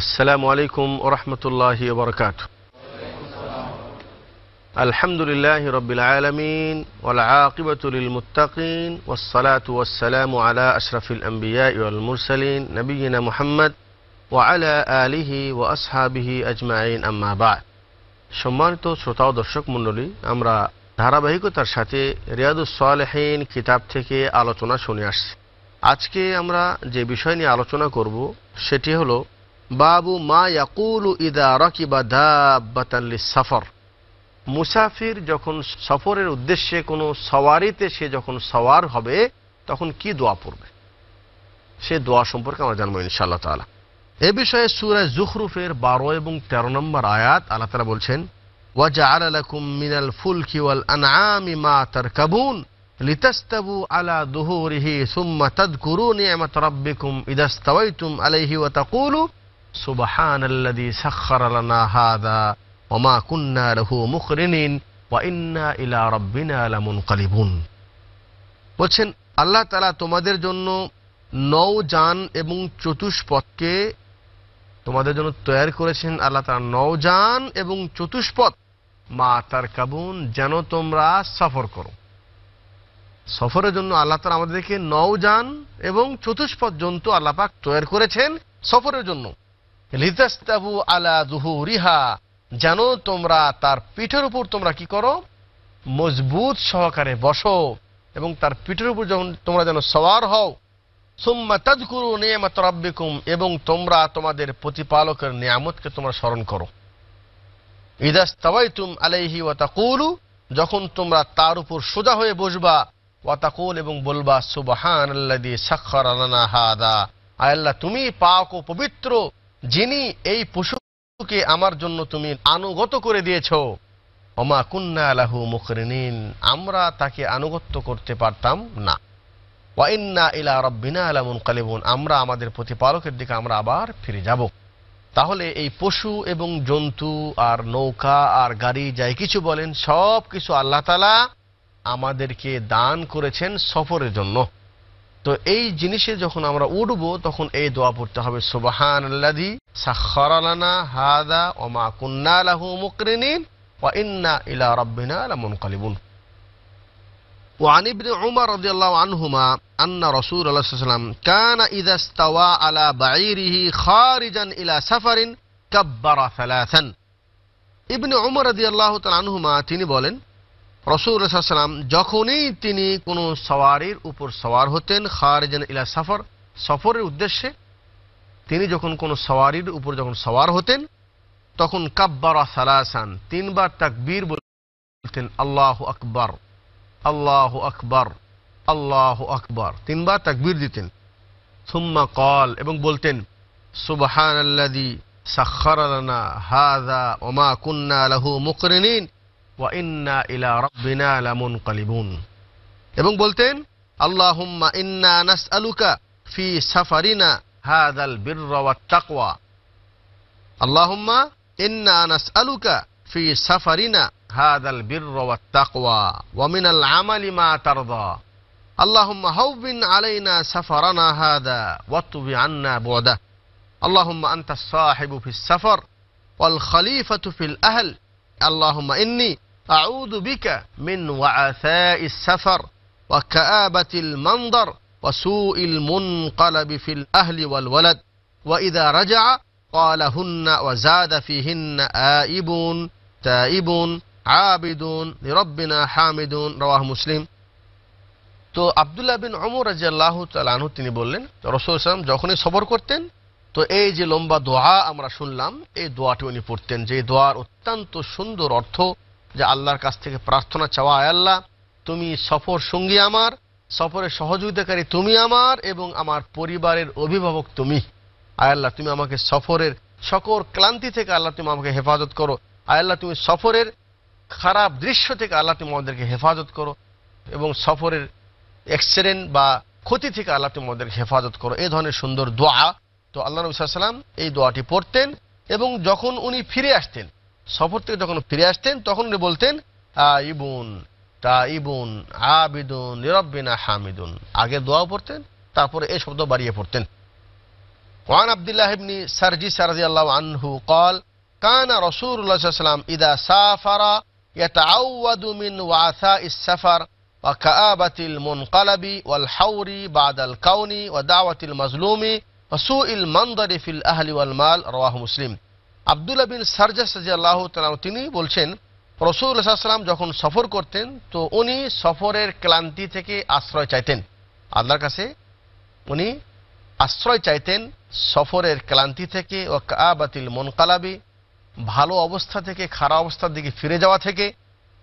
আসসালামু আলাইকুম ওরহমতুল্লাহ বরকাত আলহামদুলিল্লাহ রবিল আলমিন ওলাকিবতুলমতাকিন ওসলাত ওসালাম আলা আম্বিয়া আম্বিয়ালমুরসলিন নবীন মোহাম্মদ ওয়ালা আলিহি ও আসহাবিহি আজমাইন আম্মাবাদ সম্মানিত শ্রোতা ও দর্শক মণ্ডলী, আমরা ধারাবাহিকতার সাথে রিয়াদুসলেহীন কিতাব থেকে আলোচনা শুনে আসছি। আজকে আমরা যে বিষয় নিয়ে আলোচনা করব, সেটি হলো বাবু মা ইয়াকুলু ইদা রাকিবা দাব্বাতান লিসফর মুসাফির যখন সফরের উদ্দেশ্যে কোনো সওয়ারিতে সে যখন সওয়ার হবে তখন কি দোয়া পড়বে সে দোয়া সম্পর্কে আমরা জানবো ইনশাআল্লাহ তাআলা এ বিষয়ে সূরা জুখরুফের বারো এবং তেরো নম্বর আয়াত আল্লাহ তাআলা বলছেন وجعل لكم من الفلك والأنعام ما تركبون لتستووا على ظهوره ثم تذكروا نعمة ربكم إذا استويتم عليه وتقولوا বলছেন, আল্লাহ তালা তোমাদের জন্য নৌ যান এবং চতুষ্পথকে তোমাদের জন্য তৈরি করেছেন। আল্লাহ তালা নৌযান এবং চতুষ্পথ মা তার কাবুন যেন তোমরা সফর করো। সফরের জন্য আল্লাহ তালা আমাদেরকে নৌযান এবং চতুষ্পথ জন্তু আল্লাপাক তৈরি করেছেন সফরের জন্য। লিতাস্তাবু আলা দুহুরিহা যেন তোমরা তার পিঠের উপর তোমরা কি করো? মজবুত সহকারে বসো। এবং তার পিঠের উপর যখন তোমরা যেন সওয়ার হও, সুম্মা তাদকুরু নিয়ামত রাব্বিকুম, এবং তোমরা তোমাদের প্রতিপালকের নিয়ামতকে তোমরা স্মরণ করো। ইদাস্তাওয়াইতুম আলাইহি ওয়া তাকুলু, যখন তোমরা তার উপর সোজা হয়ে বসবা, ওয়া তাকুল এবং বলবা, সুবহানাল্লাযী সাখখারা লানা হাদা। আল্লাহ, তুমি পাক ও পবিত্র যিনি এই পশুকে আমার জন্য তুমি আনুগত করে দিয়েছ অমা কুন্না লাহু মুকরিনিন, আমরা তাকে আনুগত্য করতে পারতাম না। ওয়াইন্না ইলা রব্বিনা আলামুন কালিবুন আমরা আমাদের প্রতিপালকের দিকে আমরা আবার ফিরে যাব। তাহলে এই পশু এবং জন্তু আর নৌকা আর গাড়ি যাই কিছু বলেন সব কিছু আল্লাহ আমাদেরকে দান করেছেন সফরের জন্য। তো এই জিনিসে যখন আমরা উঠবো তখন এই দোয়া পড়তে হবে সুবাহান আল্লাদি সাক্ষরালানা হাদা ওমা কুন্না লাহু মুকরিনিন ওয়া ইন্না ইলা রব্বিনা লামুনকালিবুন وعن ابن عمر رضي الله عنهما أن رسول الله صلى الله عليه وسلم كان إذا استوى على بعيره خارجا إلى سفر كبر ثلاثا ইবনে উমর রাদি আল্লাহ আনহুমা তিনি বলেন রসুলাম যখনই তিনি কোনো সওয়ারির উপর সওয়ার হতেন, খারিজান ইলা সফর, সফরের উদ্দেশ্যে তিনি যখন কোনো সওয়ারির উপর যখন সওয়ার হতেন, তখন কাব্বারা সালাসান, তিনবার তাকবীর বলতেন, আল্লাহ আকবর আল্লাহ আকবর আল্লাহ আকবর। তিনবার তাকবীর দিতেন। সুম্মা কল এবং বলতেন সুবহান আল্লাদি হাদা ওমা কুন্না লাহু মুকরিনিন। ওয়া ইন্না ইলা রাব্বিনা লামুনকালিবুন এবং বলতেন আল্লাহুম্মা ইন্না নাসআলুকা ফি সাফারিনা হাদাল বিররা ওয়াত তাকওয়া আল্লাহুম্মা ইন্না নাসআলুকা ফি সাফারিনা هذا البر والتقوى ومن العمل ما ترضى اللهم هون علينا سفرنا هذا واطب عنا بعده اللهم أنت الصاحب في السفر والخليفة في الأهل اللهم إني أعوذ بك من وعثاء السفر وكآبة المنظر وسوء المنقلب في الأهل والولد وإذا رجع قالهن وزاد فيهن آئبون تائبون আবিদুন নিরব্বিনা হামিদুন রওয়াহ মুসলিম তো আবদুল্লাহ বিন অমর রাজি আল্লাহ তালু তিনি বললেন রসুল ইসলাম যখনই সবর করতেন তো এই যে লম্বা দোয়া আমরা শুনলাম এই দোয়াটি উনি পড়তেন যে দোয়ার অত্যন্ত সুন্দর অর্থ যে আল্লাহর কাছ থেকে প্রার্থনা চাওয়া, আয় আল্লাহ, তুমি সফর সঙ্গী আমার, সফরের সহযোগিতাকারী তুমি আমার এবং আমার পরিবারের অভিভাবক তুমি। আয় আল্লাহ, তুমি আমাকে সফরের সকল ক্লান্তি থেকে আল্লাহ তুমি আমাকে হেফাজত করো। আয় আল্লাহ, তুমি সফরের খারাপ দৃশ্য থেকে আল্লাহ তুমি আমাদেরকে হেফাজত করো এবং সফরের অ্যাক্সিডেন্ট বা ক্ষতি থেকে আল্লাহ তুমি আমাদেরকে হেফাজত করো। এই ধরনের সুন্দর দোয়া। তো আল্লাহ নবী সাল্লাম এই দোয়াটি পড়তেন এবং যখন উনি ফিরে আসতেন সফর থেকে যখন ফিরে আসতেন তখন উনি বলতেন ইবুন তা ইবুন আবিদুন নিরব্বিনা হামিদুন আগে দোয়া পড়তেন তারপরে এই শব্দ বাড়িয়ে পড়তেন وعن عبد الله بن سرجس رضي الله عنه قال كان رسول الله صلى الله عليه وسلم إذا سافر يتعود من وعثاء السفر وكآبة المنقلب والحور بعد الكون ودعوة المظلوم وسوء المنظر في الأهل والمال رواه مسلم আবদুল্লাহ বিন সারজাস তাআলা তিনি বলছেন, রসুল সাল্লাম যখন সফর করতেন, তো উনি সফরের ক্লান্তি থেকে আশ্রয় চাইতেন। আল্লাহর কাছে উনি আশ্রয় চাইতেন সফরের ক্লান্তি থেকে ও কাবাতিল মনকালাবি, ভালো অবস্থা থেকে, খারাপ অবস্থার দিকে ফিরে যাওয়া থেকে,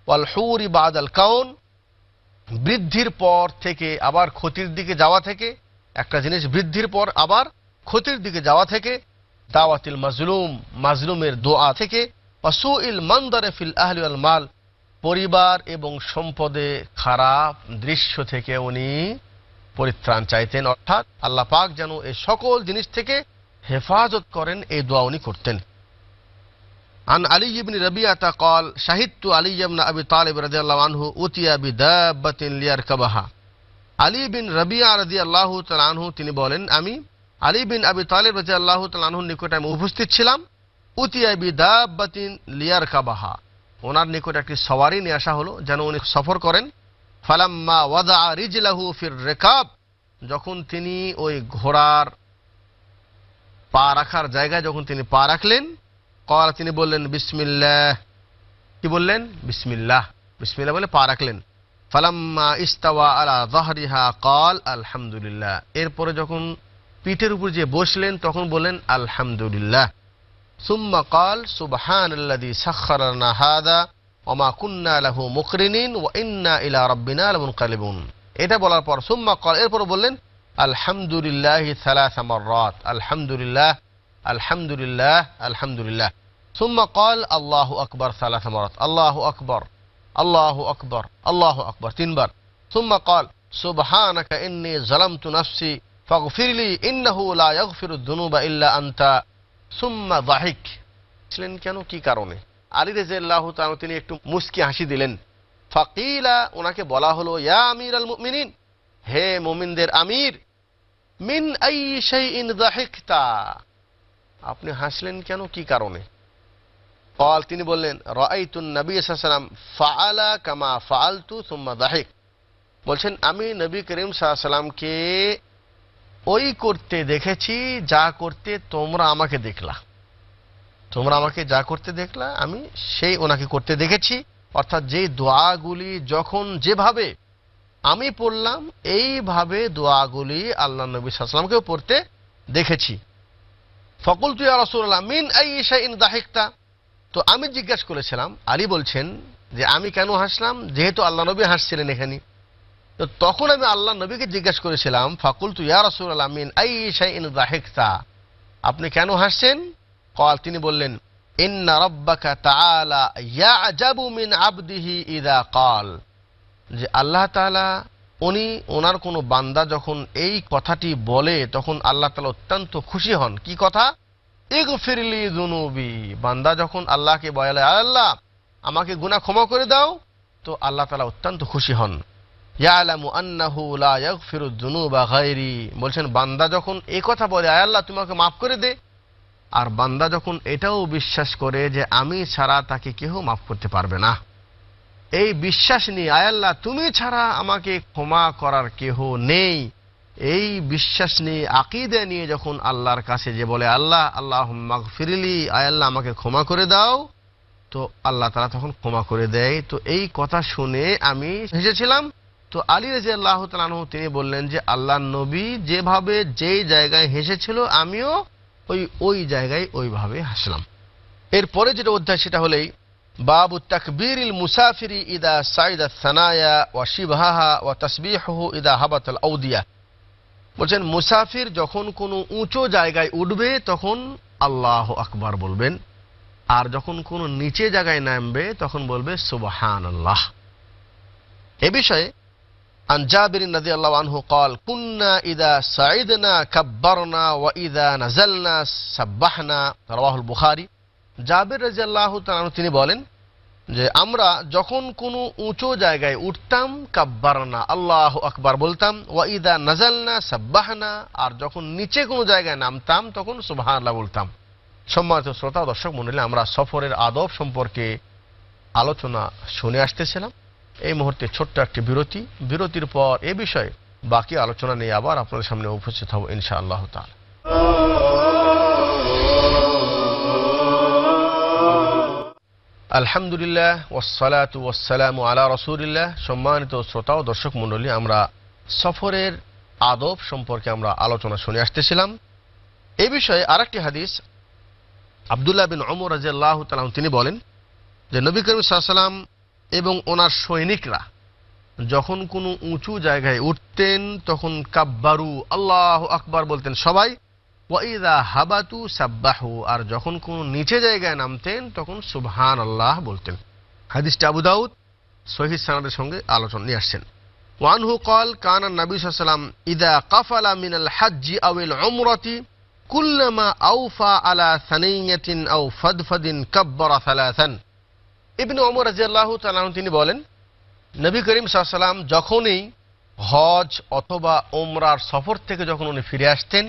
ওয়াল হুরি বাদ আল কাউন, বৃদ্ধির পর থেকে আবার ক্ষতির দিকে যাওয়া থেকে, একটা জিনিস বৃদ্ধির পর আবার ক্ষতির দিকে যাওয়া থেকে দাওয়াতিল মাজলুম মাজলুমের দোয়া থেকে অসু ইল মান্দারে ফিল আহলি আল মাল পরিবার এবং সম্পদে খারাপ দৃশ্য থেকে উনি পরিত্রাণ চাইতেন অর্থাৎ আল্লাহ পাক যেন এই সকল জিনিস থেকে হেফাজত করেন এই দোয়া উনি করতেন عن علي بن ربيعة قال شهدت علي بن أبي طالب رضي الله عنه أتي بدابة ليركبها আলী বিন রবিয়া রাজি আল্লাহ আনহু তিনি বলেন আমি আলী বিন আবি তালেব রাজি আল্লাহ আনহুর নিকটে আমি উপস্থিত ছিলাম। লিয়ার কাবাহা। ওনার নিকট একটি সওয়ারি নিয়ে আসা হলো, যেন উনি সফর করেন। ফালাম্মা ওয়াদা রিজলাহু ফির রেকাব। যখন তিনি ওই ঘোড়ার পা রাখার জায়গায় যখন তিনি পা রাখলেন, কল তিনি বললেন, বিসমিল্লাহ। কি বললেন? বিসমিল্লাহ। বিসমিল্লাহ বলে পা রাখলেন। ফালাম্মা ইস্তাওয়া আলা জাহরিহা কল আলহামদুলিল্লাহ। এরপরে যখন পিঠের উপর যে বসলেন, তখন বললেন, আলহামদুলিল্লাহ। সুম্মা কল সুবহান আল্লাদি সাক্ষরনা হাদা ওমা কুন্না লাহু মুকরিনিন ও ইন্না ইলা রব্বিনা লামুনকালিবুন। এটা বলার পর সুম্মা কল, এরপর বললেন, আলহামদুলিল্লাহ সালাসা আলহামদুলিল্লাহ আলহামদুলিল্লাহ আলহামদুলিল্লাহ। সুম্মা কল, আল্লাহু আকবার সালাসা মাররাত। আল্লাহু আকবার আল্লাহু আকবার আল্লাহু আকবার। তিনবার। সুম্মা কল, সুবহানাকা ইন্নী যালামতু নাফসি। ফাগফিরলি ইন্নাহু লা ইয়াগফিরু যুনুবা ইল্লা আনতা। সুম্মা দাহিক। ছিলেন কেন? কি কারণে? আলী রাদিয়াল্লাহু তাআলা তিনি একটু মুস্কি হাসি দিলেন। ফাকিলা, ওনাকে বলা হলো, ইয়া আমির আল মুমিনিন, হে মুমিনদের আমির, মিন আই শাইইন দাহিকতা। আপনি হাসলেন কেন? কি কারণে? কল তিনি বললেন, রাআইতুন নবী সাল্লাম ফাআলা কামা ফাআলতু সুম্মা দাহিক। বলছেন, আমি নবী করিম সাল্লামকে ওই করতে দেখেছি, যা করতে তোমরা আমাকে দেখলা। তোমরা আমাকে যা করতে দেখলা, আমি সেই ওনাকে করতে দেখেছি। অর্থাৎ যেই দোয়াগুলি যখন যেভাবে আমি পড়লাম, এইভাবে দোয়াগুলি আল্লাহ নবী সাল্লামকেও পড়তে দেখেছি। ফকুল তুই রসুল্লাহ মিন ইন দাহিকতা। তো আমি জিজ্ঞাসা করেছিলাম, আলী বলছেন যে আমি কেন হাসলাম? যেহেতু আল্লাহ নবী হাসছিলেন এখানে। তো তখন আমি আল্লাহ নবীকে জিজ্ঞাসা করেছিলাম ফাকুল তু ইয়া রসুল আমিন আই আপনি কেন হাসছেন? কল, তিনি বললেন, ইন্না রব্বাকা তাআলা ইয়াজাবু মিন আবদিহি কল যে আল্লাহ তাআলা, উনি, ওনার কোনো বান্দা যখন এই কথাটি বলে, তখন আল্লাহ তাআলা অত্যন্ত খুশি হন। কি কথা? ইগফিরলি যুনুবি। বান্দা যখন আল্লাহকে বলে, আল্লাহ, আমাকে গুনাহ ক্ষমা করে দাও, তো আল্লাহ তাআলা অত্যন্ত খুশি হন। বলছেন, বান্দা যখন এই কথা বলে, আয় আল্লাহ, তোমাকে মাফ করে দে। আর বান্দা যখন এটাও বিশ্বাস করে যে আমি ছাড়া তাকে কেউ মাফ করতে পারবে না। এই বিশ্বাস নিয়ে, আয় আল্লাহ, তুমি ছাড়া আমাকে ক্ষমা করার কেহ নেই। এই বিশ্বাস নিয়ে, আকিদে নিয়ে যখন আল্লাহর কাছে যে বলে, আল্লাহ আল্লাহ ফিরিলি আয় আল্লাহ, আমাকে ক্ষমা করে দাও। তো আল্লাহ তারা তখন ক্ষমা করে দেয়। তো এই কথা শুনে আমি হেসেছিলাম তো আলী রাজি আল্লাহ তালানহ তিনি বললেন যে আল্লাহ নবী যেভাবে যেই জায়গায় হেসেছিল, আমিও ওই ওই জায়গায় ওইভাবে হাসলাম। এরপরে যেটা অধ্যায়, সেটা হলেই, বাবু তাকবীর মুসাফিরি ইদা সাইদা সানায়া ওয়া শিবহাহা ওয়া তসবিহু ইদা হাবাতাল আউদিয়া। বলছেন, মুসাফির যখন কোনো উঁচু জায়গায় উঠবে, তখন আল্লাহ আকবার বলবেন। আর যখন কোনো নিচে জায়গায় নামবে, তখন বলবে সুবহান আল্লাহ এ বিষয়ে عن جابر رضي الله عنه قال كنا إذا صعدنا كبرنا وإذا نزلنا سبحنا رواه البخاري জাবের রাজি আল্লাহ তিনি বলেন যে আমরা যখন কোনো উঁচু জায়গায় উঠতাম কাব্বারনা আল্লাহ আকবার বলতাম ওয়াইদা নাজালনা সাব্বাহনা আর যখন নিচে কোনো জায়গায় নামতাম তখন সুবহানাল্লাহ বলতাম সম্মানিত শ্রোতা ও দর্শক মন্ডলী আমরা সফরের আদব সম্পর্কে আলোচনা শুনে আসতেছিলাম এই মুহূর্তে ছোট্ট একটি বিরতি। বিরতির পর এ বিষয়ে বাকি আলোচনা নিয়ে আবার আপনাদের সামনে উপস্থিত হব ইনশা আল্লাহ তাআলা। আলহামদুলিল্লাহ ওসালাত ওয়াসালাম আলা রসুলিল্লাহ। সম্মানিত শ্রোতা ও দর্শক মণ্ডলী, আমরা সফরের আদব সম্পর্কে আমরা আলোচনা শুনে আসতেছিলাম। এ বিষয়ে আরেকটি হাদিস আবদুল্লাহ বিন অমর রাজিয়াল্লাহ তালাম তিনি বলেন যে, নবী করিম সাল্লাম এবং ওনার সৈনিকরা যখন কোনো উঁচু জায়গায় উঠতেন, তখন কাব্বারু, আল্লাহ আকবার বলতেন, সবাই ওয়াইদা হাবাতু সাব্বাহু। আর যখন কোনো নিচে জায়গায় নামতেন, তখন সুবহান আল্লাহ বলতেন। হাদিসটা আবু দাউদ সহিদ সানাদের সঙ্গে আলোচনা নিয়ে আসছেন। ওয়ানহু কল কানা নবী সাল্লাম ইদা কাফালা মিনাল হাজ্জি আউল উমরাতি, কুল্লামা আউফা আলা সানিয়াতিন আও ফাদফাদিন কাব্বারা সালাসান। ইবনে ওমর রাদিয়াল্লাহু তাআলা তিনি বলেন, নবী করিম সাল্লাম যখনই হজ অথবা ওমরার সফর থেকে যখন উনি ফিরে আসতেন,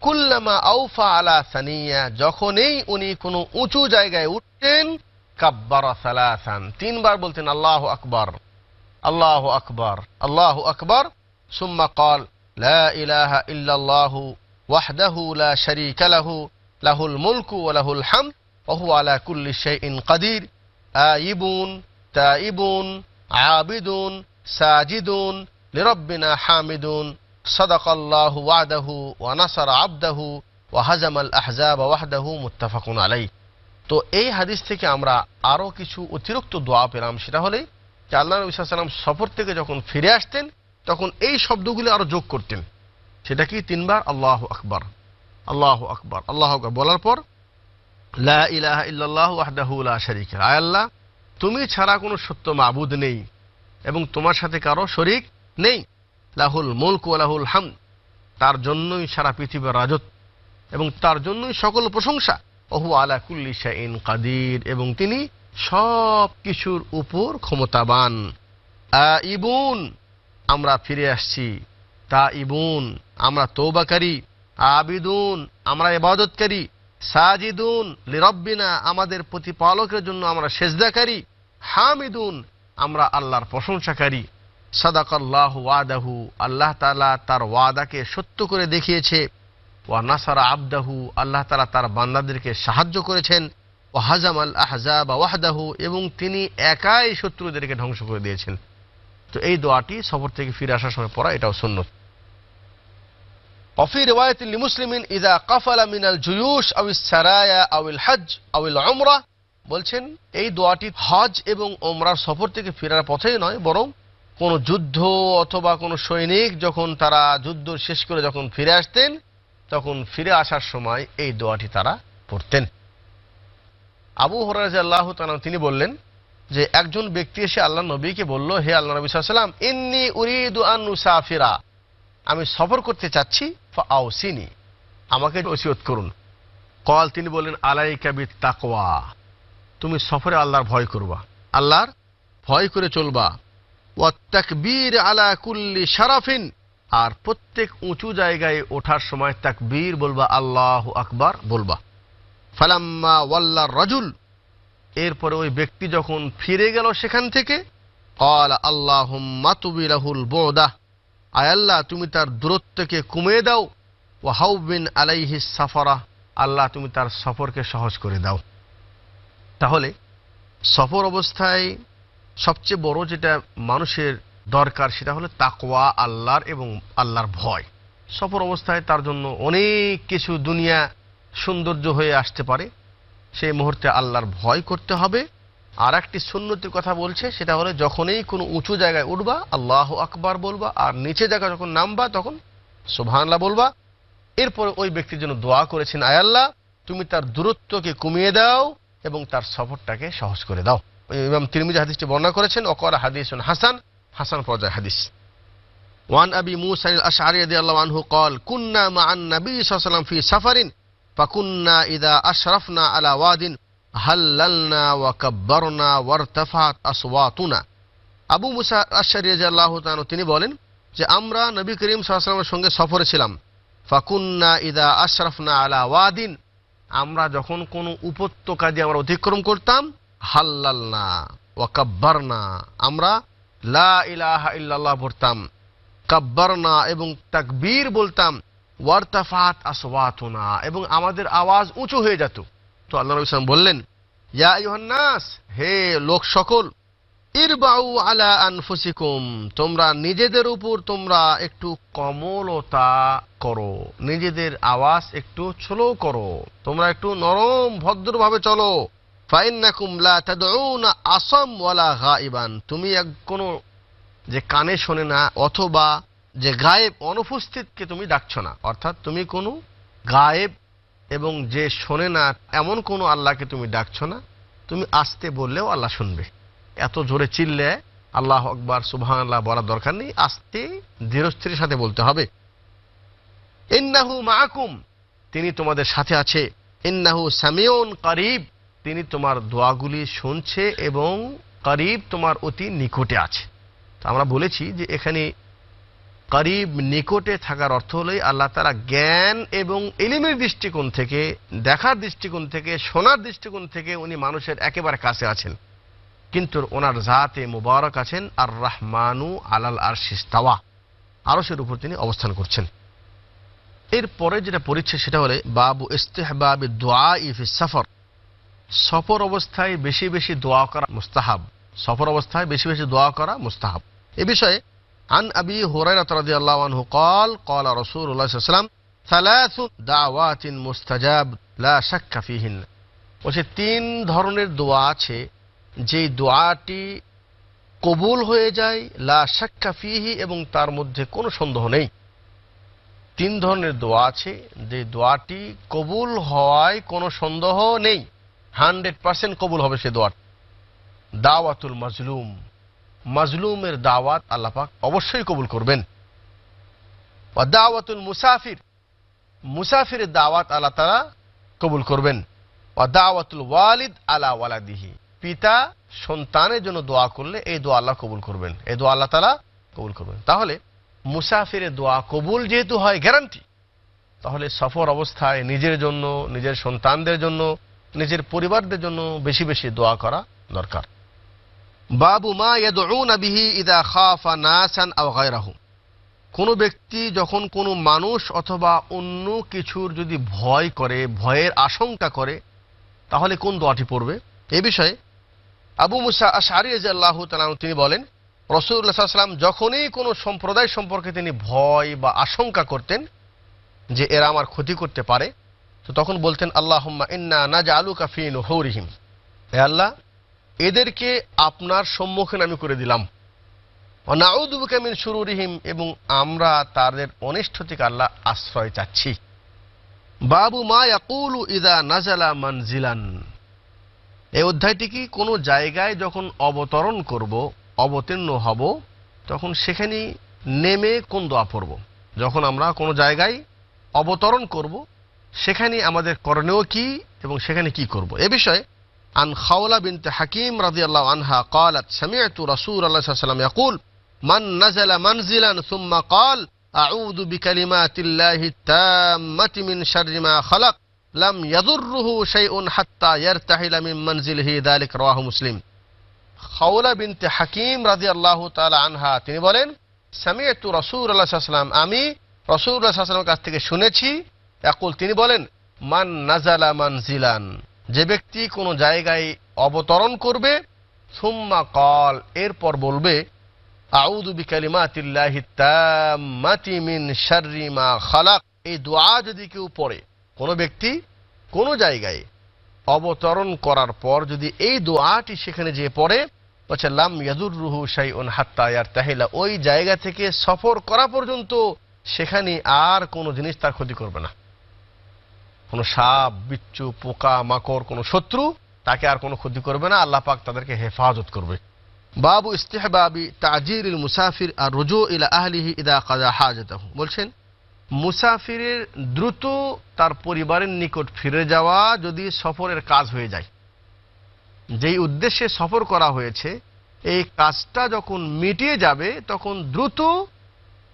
কুল্লামা আউফা আলা সানিয়া, যখনই উনি কোনো উঁচু জায়গায় উঠতেন, কাব্বারা তিনবার বলতেন, আল্লাহ আকবার আল্লাহ আকবার আল্লাহ আকবার। সুম্মা কল লা ইলাহা ইল্লাল্লাহু ওয়াহদাহু লাহু, লাহুল মুলকু ওয়া লাহুল হামদ আলা কুল্লি শাইইন কাদির। আইবুন তাইবুন আবিদুন সাজিদুন লিরাব্বিনা হামিদুন صدق الله وعده ونصر عبده وهزم الأحزاب وحده متفق عليه তো এই হাদিস থেকে আমরা আরো কিছু অতিরিক্ত দোয়া পেলাম সেটা হলে যে আল্লাহ নবী সাল্লাম সফর থেকে যখন ফিরে আসতেন তখন এই শব্দগুলি আরো যোগ করতেন সেটা কি তিনবার আল্লাহ আকবার আল্লাহ আকবার আল্লাহ আকবার বলার পর আল্লাহ, তুমি ছাড়া কোনো সত্য মাবুদ নেই এবং তোমার সাথে কারও শরিক নেই। লাহুল মুলক লাহুল হাম তার জন্যই সারা পৃথিবীর রাজত্ব এবং তার জন্যই সকল প্রশংসা। ওহু আলা কুল্লি শাইন কাদির, এবং তিনি সব কিছুর উপর ক্ষমতাবান। ইবুন আমরা ফিরে আসছি। তা ইবুন আমরা তৌবাকারী আবিদুন, আমরা ইবাদতকারী। সাজিদুন লিরব্বিনা, আমাদের প্রতিপালকের জন্য আমরা সেজদাকারী, হামিদুন, আমরা আল্লাহর প্রশংসাকারী। সাদাকাল্লাহ ওয়াদাহু, আল্লাহ তালা তার ওয়াদাকে সত্য করে দেখিয়েছে। ওয়া নাসারা আবদাহু, আল্লাহ তালা তার বান্দাদেরকে সাহায্য করেছেন। ও হাজাম আল আহজাব ওয়াহদাহু, এবং তিনি একাই শত্রুদেরকে ধ্বংস করে দিয়েছেন। তো এই দোয়াটি সফর থেকে ফিরে আসার সময় পড়া, এটাও সুন্নত। وفي رواية لمسلم إذا قفل من الجيوش أو السرايا أو الحج أو العمرة বলছেন এই দোয়াটি হজ এবং ওমরার সফর থেকে ফেরার পথেই নয় বরং কোনো যুদ্ধ অথবা কোনো সৈনিক যখন তারা যুদ্ধ শেষ করে যখন ফিরে আসতেন তখন ফিরে আসার সময় এই দোয়াটি তারা পড়তেন আবু হরাজ আল্লাহ তিনি বললেন যে একজন ব্যক্তি এসে আল্লাহ নবীকে বলল হে আল্লাহ নবী সাল্লাম ইন্নি উরিদু আন মুসাফিরা আমি সফর করতে চাচ্ছি আউসিনি আমাকে ওসিয়ত করুন। কল তিনি বললেন আলাই কাবি তাকওয়া তুমি সফরে আল্লাহর ভয় করবা। আল্লাহর ভয় করে চলবা। ওয়াত্তাকবীর আলা কুল্লি শারাফিন, আর প্রত্যেক উঁচু জায়গায় ওঠার সময় তাকবীর বলবা, আল্লাহ আকবার বলবা। ফালাম্মা ওয়াল্লার রাজুল, এরপরে ওই ব্যক্তি যখন ফিরে গেল সেখান থেকে কল আল্লাহ মাতুবিলাহুল বোদা আয় আল্লাহ, তুমি তার দূরত্বকে কমিয়ে দাও। ও হাউবিন আলাইহি সাফারা, আল্লাহ তুমি তার সফরকে সহজ করে দাও। তাহলে সফর অবস্থায় সবচেয়ে বড় যেটা মানুষের দরকার, সেটা হলো তাকওয়া, আল্লাহর এবং আল্লাহর ভয়। সফর অবস্থায় তার জন্য অনেক কিছু দুনিয়া সৌন্দর্য হয়ে আসতে পারে। সেই মুহূর্তে আল্লাহর ভয় করতে হবে। আর একটি সুন্নতির কথা বলছে সেটা হলো যখনই কোনো উঁচু জায়গায় উঠবা আল্লাহ আকবার বলবা আর নিচে জায়গায় যখন নামবা তখন সুবহানাল্লাহ বলবা এরপরে ওই ব্যক্তির জন্য দোয়া করেছেন আয়াল্লাহ তুমি তার দূরত্বকে কমিয়ে দাও এবং তার সফরটাকে সহজ করে দাও ইমাম তিরমিজি হাদিসটি বর্ণনা করেছেন অকর হাদিস হাসান হাসান পর্যায় হাদিস ওয়ান আবি মুসা আশআরি রাদিয়াল্লাহু আনহু قال كنا مع النبي صلى الله عليه وسلم في سفر فكنا اذا اشرفنا على واد হাল্লালনা ওয়া কাব্বারনা ওয়ারতাফাত আসওয়াতুনা। আবু মুসা আশারি রাদিয়াল্লাহু তাআলা তিনি বলেন যে, আমরা নবী করিম সাল্লাল্লাহু সঙ্গে সফরে ছিলাম। ফাকুন্না ইদা আশরাফনা আলা ওয়াদিন। আমরা যখন কোনো উপত্যকা দিয়ে আমরা অতিক্রম করতাম, হাল্লালনা ওয়া কাব্বারনা, আমরা লা ইলাহা ইল্লাল্লাহ পড়তাম, কাব্বারনা এবং তাকবীর বলতাম ওয়ারতাফাত আসওয়াতুনা, এবং আমাদের আওয়াজ উঁচু হয়ে যেত। তো আল্লাহ নবী সাল্লাম বললেন, ইয়া আইয়ুহান্নাস, হে লোক সকল, ইরবাউ আলা আনফুসিকুম, তোমরা নিজেদের উপর তোমরা একটু কমলতা করো, নিজেদের আওয়াজ একটু স্লো করো, তোমরা একটু নরম ভদ্রভাবে চলো। ফাইন্নাকুম লা ওয়ালা তুমি এক কোনো যে কানে শোনে না অথবা যে গায়েব অনুপস্থিতকে তুমি ডাকছো না, অর্থাৎ তুমি কোনো গায়েব এবং যে শোনে না, এমন কোনো আল্লাহকে তুমি ডাকছো না। তুমি আসতে বললেও আল্লাহ শুনবে। এত জোরে চিল্লে আল্লাহ আকবার সুবহান আল্লাহ বলার দরকার নেই, আস্তে ধীরস্থিরের সাথে বলতে হবে। ইন্নাহু মাকুম তিনি তোমাদের সাথে আছে। ইন্নাহু সামিউন করিব, তিনি তোমার দোয়াগুলি শুনছে এবং করিব তোমার অতি নিকটে আছে। তো আমরা বলেছি যে এখানে করিব নিকটে থাকার অর্থ হলোই আল্লাহ তারা জ্ঞান এবং এলিমের দৃষ্টিকোণ থেকে, দেখার দৃষ্টিকোণ থেকে, শোনার দৃষ্টিকোণ থেকে উনি মানুষের একেবারে কাছে আছেন। কিন্তু ওনার জাতে মুবারক আছেন আর রাহমানু আলাল আর শিস্তাওয়া আরসের উপর তিনি অবস্থান করছেন। এরপরে যেটা পড়িচ্ছে সেটা হলে, বাবু ইস্তেহবাব দোয়া ইফি সফর। সফর অবস্থায় বেশি বেশি দোয়া করা মুস্তাহাব। সফর অবস্থায় বেশি বেশি দোয়া করা মুস্তাহাব। এ বিষয়ে عن أبي هريرة رضي الله عنه قال قال رسول الله صلى الله عليه وسلم ثلاث دعوات مستجاب لا شك فيهن বলছে তিন ধরনের দোয়া আছে যে দোয়াটি কবুল হয়ে যায় লা শাক্কা ফিহি এবং তার মধ্যে কোনো সন্দেহ নেই তিন ধরনের দোয়া আছে যে দোয়াটি কবুল হওয়ায় কোনো সন্দেহ নেই হান্ড্রেড পার্সেন্ট কবুল হবে সে দোয়াটি দাওয়াতুল মাজলুম মাজলুমের দাওয়াত আল্লাপাক অবশ্যই কবুল করবেন। দাওয়াতুল মুসাফির, মুসাফিরের দাওয়াত আল্লাহ তারা কবুল করবেন। দাওয়াতুল ওয়ালিদ আলা ওয়ালাদিহি, পিতা সন্তানের জন্য দোয়া করলে এই দোয়া আল্লাহ কবুল করবেন। এই দোয়া আল্লাহ তারা কবুল করবেন। তাহলে মুসাফিরের দোয়া কবুল যেহেতু হয় গ্যারান্টি তাহলে সফর অবস্থায় নিজের জন্য, নিজের সন্তানদের জন্য, নিজের পরিবারদের জন্য বেশি বেশি দোয়া করা দরকার। বাবু মা বিহি ইদা খাফা নাসান আও গায়রাহু। কোন ব্যক্তি যখন কোনো মানুষ অথবা অন্য কিছুর যদি ভয় করে, ভয়ের আশঙ্কা করে, তাহলে কোন দোয়াটি পড়বে? এ বিষয়ে আবু মুসা আশারি আল্লাহ তিনি বলেন রসুল্লাহ সাল্লাম যখনই কোনো সম্প্রদায় সম্পর্কে তিনি ভয় বা আশঙ্কা করতেন যে এরা আমার ক্ষতি করতে পারে, তো তখন বলতেন আল্লাহ ইন্না নাজা আলু কাফিন হৌরিহিম এ আল্লাহ এদেরকে আপনার সম্মুখীন আমি করে দিলাম। অনাউদুবিন সুরুরিহিম এবং আমরা তাদের অনিষ্ট থেকে আল্লাহ আশ্রয় চাচ্ছি। বাবু মা ইয়াকুলু ইদা নাজালা মানজিলান। এই অধ্যায়টি কি কোনো জায়গায় যখন অবতরণ করব, অবতীর্ণ হব, তখন সেখানে নেমে কোন দোয়া পড়ব? যখন আমরা কোনো জায়গায় অবতরণ করব সেখানে আমাদের করণীয় কি এবং সেখানে কি করব? এ বিষয়ে عن خولة بنت حكيم رضي الله عنها قالت سمعت رسول الله صلى الله عليه وسلم يقول من نزل منزلا ثم قال أعوذ بكلمات الله التامة من شر ما خلق لم يضره شيء حتى يرتحل من منزله ذلك رواه مسلم খাওলা বিনতে হাকিম রাজি আল্লাহ তালা আনহা তিনি বলেন সামিয়তু রসুর আল্লাহ সাল্লাম আমি রসুর আল্লাহ কাছ থেকে শুনেছি একুল তিনি বলেন মান নাজালা মানজিলান যে ব্যক্তি কোনো জায়গায় অবতরণ করবে, সুম্মা কল, এরপর বলবে আউদু বিকালিমাতিল্লাহি তাম্মাতি মিন শাররি খালাক। এই দোয়া যদি কেউ পড়ে, কোনো ব্যক্তি কোনো জায়গায় অবতরণ করার পর যদি এই দোয়াটি সেখানে যে পড়ে, বলছে, লাম ইয়াদুর রুহু সাই ওন হাত্তায়ার তাহিলা ওই জায়গা থেকে সফর করা পর্যন্ত সেখানে আর কোনো জিনিস তার ক্ষতি করবে না। কোনো সাপ, বিচ্ছু, পোকা, মাকড়, কোনো শত্রু তাকে আর কোনো ক্ষতি করবে না। আল্লাহ পাক তাদেরকে হেফাজত করবে। বাবু ইস্তেহবাবি তাজির মুসাফির আর রুজু ইলা আহলিহি ইদা কাজা হাজতাহু। বলছেন, মুসাফিরের দ্রুত তার পরিবারের নিকট ফিরে যাওয়া যদি সফরের কাজ হয়ে যায়, যেই উদ্দেশ্যে সফর করা হয়েছে, এই কাজটা যখন মিটিয়ে যাবে, তখন দ্রুত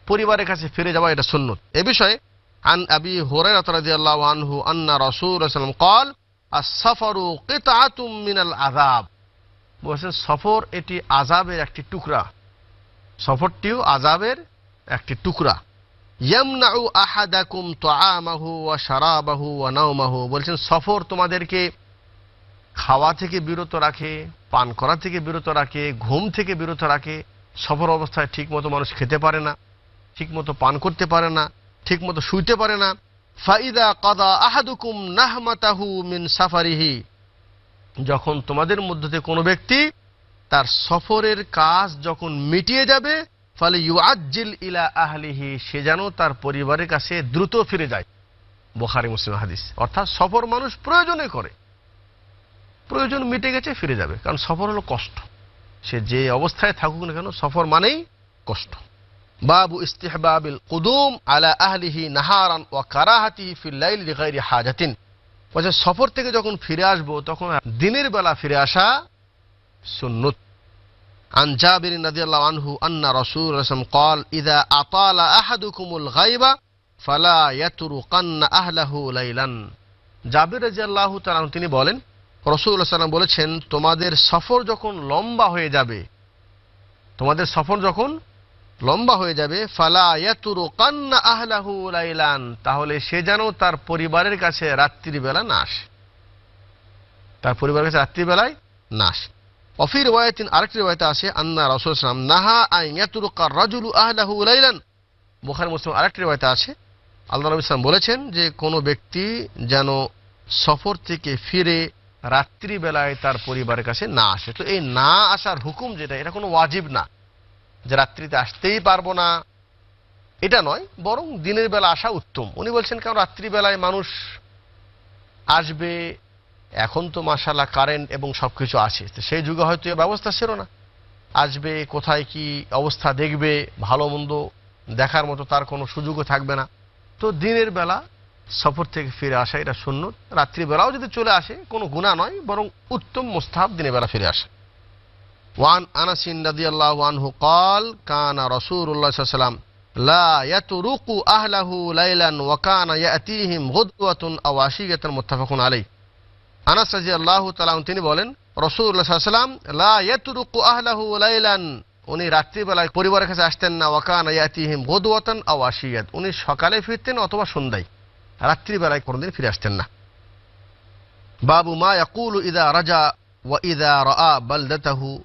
পরিবারের কাছে ফিরে যাওয়া এটা সুন্নত। এ বিষয়ে عن أبي هريرة رضي الله عنه أن رسول الله صلى الله عليه وسلم قال السفر قطعة من العذاب বলছেন সফর এটি আজাবের একটি টুকরা সফরটিও আজাবের একটি টুকরা ইয়ামনাউ আহাদাকুম তাআমাহু ওয়া শারাবাহু ওয়া নাওমাহু বলছেন সফর তোমাদেরকে খাওয়া থেকে বিরত রাখে পান করা থেকে বিরত রাখে ঘুম থেকে বিরত রাখে সফর অবস্থায় ঠিকমতো মানুষ খেতে পারে না ঠিকমতো পান করতে পারে না ঠিকমতো শুইতে পারে না। ফাইদা কাদা আহাদুকুম নাহমাতাহু মিন সাফারিহি। যখন তোমাদের মধ্যে কোনো ব্যক্তি তার সফরের কাজ যখন মিটিয়ে যাবে, ফলে ইউআজ্জিল ইলা আহলিহি, সে যেন তার পরিবারের কাছে দ্রুত ফিরে যায়। বোখারি, মুসলিম হাদিস। অর্থাৎ সফর মানুষ প্রয়োজনে করে। প্রয়োজন মিটে গেছে, ফিরে যাবে। কারণ সফর হলো কষ্ট। সে যে অবস্থায় থাকুক না কেন, সফর মানেই কষ্ট। বাবু ইস্তিহবাবিল কুদুম আলা আহলিহি নাহারান ওয়া কারাহাতিহি ফিল লাইল লিগাইরি হাজাতিন বলছে সফর থেকে যখন ফিরে আসবো তখন দিনের বেলা ফিরে আসা সুন্নত عن جابر رضي الله عنه أن رسول الله صلى الله عليه وسلم قال إذا أطال أحدكم الغيبة فلا يتركن أهله ليلا জাবির রাজিয়াল্লাহু তাআলা তিনি বলেন রসুল্লাহ সাল্লাম বলেছেন তোমাদের সফর যখন লম্বা হয়ে যাবে তোমাদের সফর যখন লম্বা হয়ে যাবে লাইলান, তাহলে সে যেন তার পরিবারের কাছে রাত্রিবেলা না আসে। তার পরিবারের কাছে রাত্রিবেলায় না আসে। অফির ওয়ায়তিন আরেকটি রিওয়ায়াতে আসে, আন্না রাসূল সাল্লাম নাহা আন ইয়াতুরুকা রাজুলু আহলাহু মুসলিম, আরেকটি রিওয়ায়াতে আছে আল্লাহ নবী সাল্লাম বলেছেন যে কোনো ব্যক্তি যেন সফর থেকে ফিরে রাত্রিবেলায় তার পরিবারের কাছে না আসে। তো এই না আসার হুকুম যেটা, এটা কোনো ওয়াজিব না। যে রাত্রিতে আসতেই পারব না, এটা নয়, বরং দিনের বেলা আসা উত্তম। উনি বলছেন কারণ রাত্রিবেলায় মানুষ আসবে, এখন তো মাসাল্লাহ কারেন্ট এবং সব কিছু আছে সেই যুগে হয়তো এ ব্যবস্থা ছিল না। আসবে, কোথায় কি অবস্থা দেখবে, ভালো মন্দ দেখার মতো তার কোনো সুযোগও থাকবে না। তো দিনের বেলা সফর থেকে ফিরে আসা, এটা শূন্য। রাত্রিবেলাও যদি চলে আসে, কোনো গুণা নয়, বরং উত্তম মোস্তাব দিনের বেলা ফিরে আসে। ওয়ান আনাসিন রাদি আল্লাহ আনহু কল কানা রসুল্লাহ সাল্লাম লা ইয়াতুরুকু আহলাহু লাইলান ওয়া কানা ইয়াতিহিম গুদওয়াতুন আও আশিয়াতুন মুত্তাফাকুন আলাইহ আনাস রাদিয়াল্লাহু তালাম তিনি বলেন রাসূলুল্লাহ সাল্লাল্লাহু আলাইহি লা ইয়াতুরুকু আহলাহু লাইলান উনি রাত্রিবেলায় পরিবারের কাছে আসতেন না। ওয়াকান ইয়াতিহিম গুদওয়াতান আও আশিয়াত। উনি সকালে ফিরতেন অথবা সন্ধ্যায়। রাত্রিবেলায় কোনোদিন ফিরে আসতেন না। বাবু মা ইয়াকুলু ইদা রাজা ওয়া ইদা রাআ বালদাতাহু।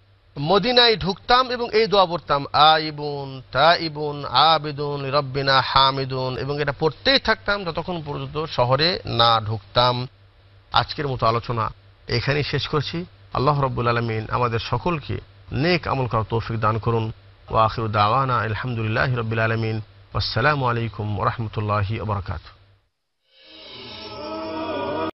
মদিনায় ঢুকতাম এবং এই দোয়া পড়তাম, আইবুন, তাইবুন, আবিদুন রব্বিনা হামিদুন, এবং এটা পড়তেই থাকতাম যতক্ষণ পর্যন্ত শহরে না ঢুকতাম। আজকের মতো আলোচনা এখানেই শেষ করছি। আল্লাহ রব্বুল আলমিন আমাদের সকলকে নেক আমল করার তৌফিক দান করুন। ওয়াখির দাওয়ানা আলহামদুলিল্লাহ রবিল আলমিন। আসসালামু আলাইকুম রহমতুল্লাহি আবরকাত